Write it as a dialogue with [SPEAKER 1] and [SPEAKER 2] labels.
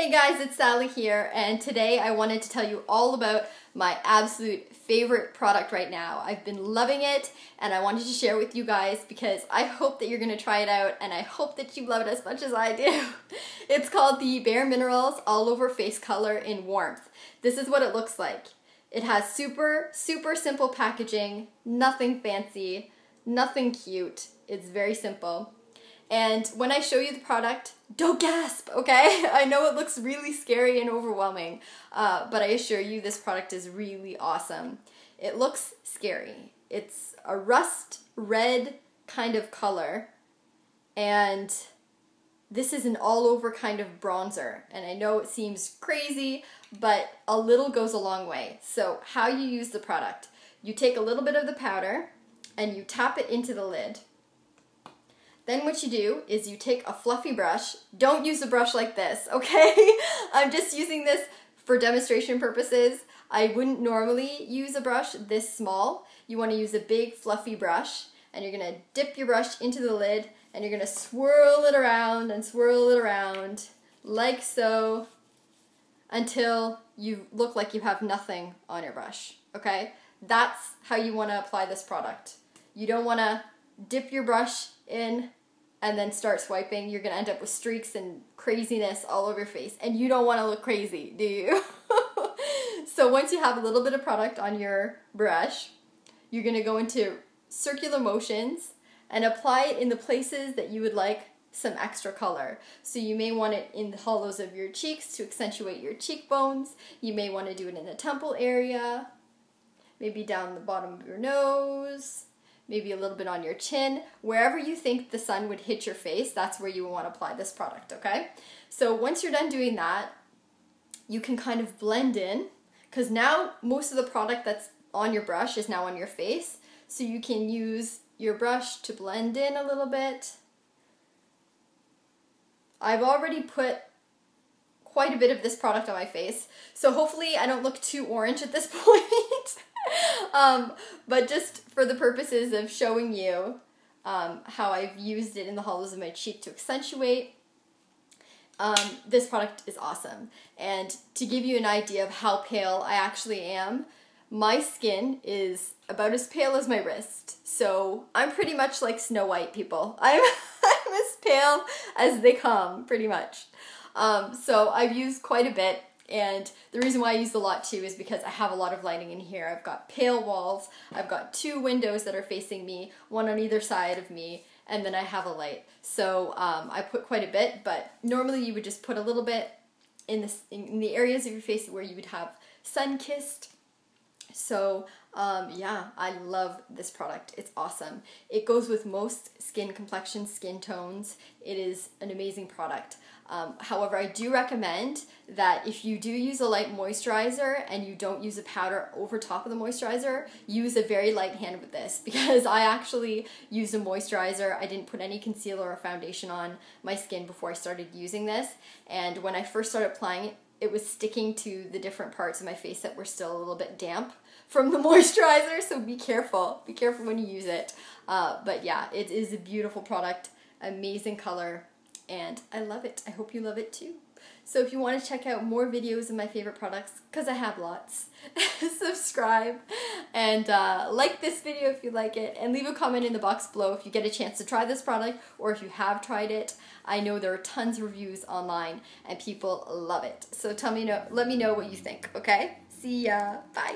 [SPEAKER 1] Hey guys, it's Sally here, and today I wanted to tell you all about my absolute favorite product right now. I've been loving it, and I wanted to share with you guys because I hope that you're gonna try it out, and I hope that you love it as much as I do. It's called the Bare Minerals All Over Face Color in Warmth. This is what it looks like. It has super, super simple packaging, nothing fancy, nothing cute. It's very simple. And when I show you the product, don't gasp, okay? I know it looks really scary and overwhelming, uh, but I assure you this product is really awesome. It looks scary. It's a rust red kind of color, and this is an all over kind of bronzer. And I know it seems crazy, but a little goes a long way. So, how you use the product you take a little bit of the powder and you tap it into the lid then what you do is you take a fluffy brush. Don't use a brush like this, okay? I'm just using this for demonstration purposes. I wouldn't normally use a brush this small. You want to use a big fluffy brush and you're to dip your brush into the lid and you're to swirl it around and swirl it around like so until you look like you have nothing on your brush, okay? That's how you want to apply this product. You don't want to dip your brush in and then start swiping, you're gonna end up with streaks and craziness all over your face. And you don't wanna look crazy, do you? so once you have a little bit of product on your brush, you're gonna go into circular motions and apply it in the places that you would like some extra color. So you may want it in the hollows of your cheeks to accentuate your cheekbones. You may want to do it in the temple area, maybe down the bottom of your nose, maybe a little bit on your chin. Wherever you think the sun would hit your face, that's where you want to apply this product, okay? So once you're done doing that, you can kind of blend in because now most of the product that's on your brush is now on your face. So you can use your brush to blend in a little bit. I've already put quite a bit of this product on my face, so hopefully I don't look too orange at this point. um, but just for the purposes of showing you um, how I've used it in the hollows of my cheek to accentuate, um, this product is awesome. And to give you an idea of how pale I actually am, my skin is about as pale as my wrist. So I'm pretty much like Snow White, people. I'm, I'm as pale as they come, pretty much. Um, so I've used quite a bit and the reason why I use a lot too is because I have a lot of lighting in here. I've got pale walls, I've got two windows that are facing me, one on either side of me, and then I have a light. So um, I put quite a bit, but normally you would just put a little bit in, this, in the areas of your face where you would have sun-kissed. So um, yeah, I love this product. It's awesome. It goes with most skin complexion, skin tones. It is an amazing product. Um, however, I do recommend that if you do use a light moisturizer and you don't use a powder over top of the moisturizer, use a very light hand with this because I actually used a moisturizer. I didn't put any concealer or foundation on my skin before I started using this. And when I first started applying it, it was sticking to the different parts of my face that were still a little bit damp from the moisturizer. So be careful. Be careful when you use it. Uh, but yeah, it is a beautiful product, amazing color and I love it. I hope you love it too. So if you want to check out more videos of my favorite products, because I have lots, subscribe and uh, like this video if you like it, and leave a comment in the box below if you get a chance to try this product or if you have tried it. I know there are tons of reviews online and people love it. So tell me, know, let me know what you think, okay? See ya. Bye.